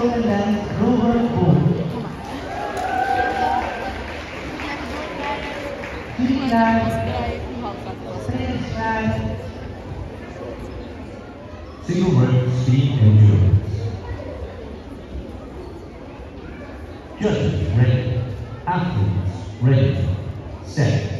Golden Land Rover Boom. Three flags, silver, sea and ready. Athletes, ready, set.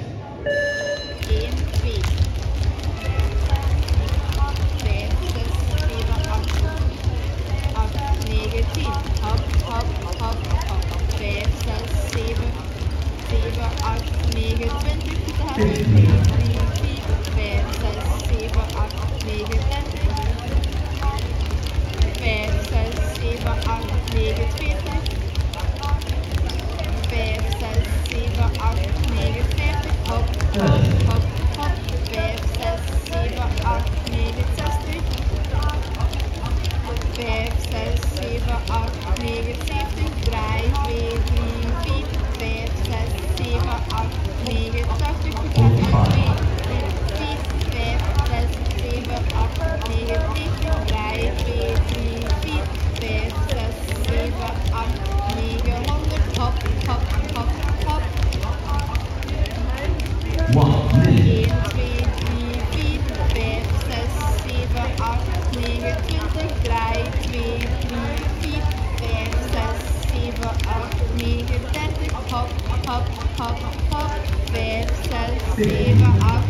5, 6, 7, 8, 9, 70, draai. Hop, hop, hop, hop! hopp, hopp, hopp, hopp, hopp,